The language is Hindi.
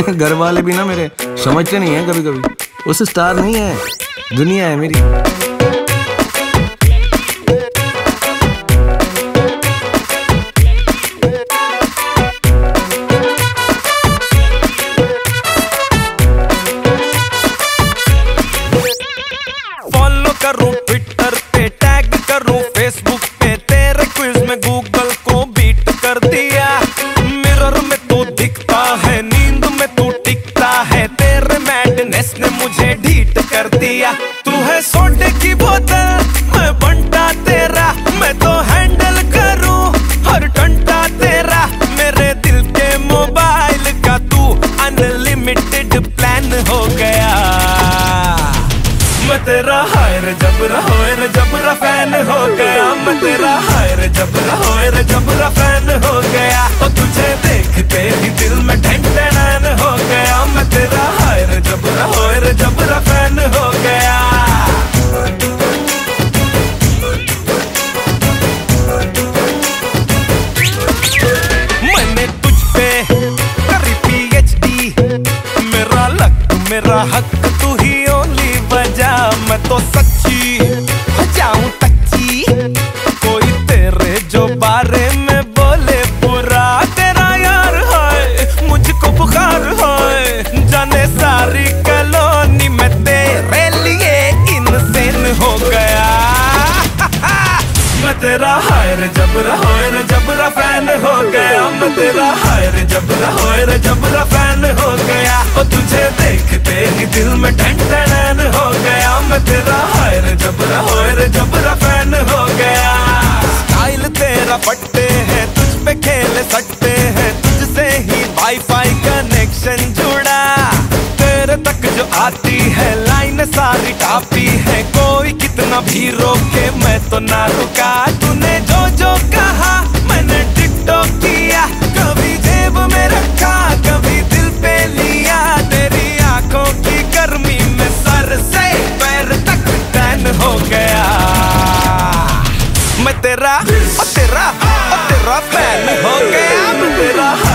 घर वाले भी ना मेरे, समझते नहीं है कभी कभी उस स्टार नहीं है, दुनिया है मेरी। फॉलो करूँ ट्विटर पे टैग करूँ फेसबुक तेरा हायर जबरा होए जबरा फ़ैन हो गया। मैं तेरा हायर जबरा होए जबरा फ़ैन हो गया। और तुझे देखते ही दिल में ढंग हो गया। मैं तेरा हायर जबरा होए जबरा फ़ैन हो गया। मेरा हक तू सच्ची। जाऊँ कच्ची कोई तेरे जो बारे में बोले, बुरा तेरा यार है, मुझको बुखार है। जाने सारी कलोनी में तेरे लिए इनसेन हो गया। मैं तेरा हायर जबरा, होयर जबरा फ़ैन हो गया। मैं तेरा हायर जबरा पट्टे हैं तुझ पे खेल सकते हैं तुझसे ही वाईफाई कनेक्शन जुड़ा। तेरे तक जो आती है लाइन सारी टापी है कोई कितना भी रोके मैं तो ना रुका। तूने जो जो कहा मैंने टिकटॉक किया कभी जेब में रखा कभी दिल पे लिया। तेरी आँखों की गर्मी में सर से पैर तक टैन हो गया। मैं तेरा तेरा तेरा फ़ैन हो गया। मैं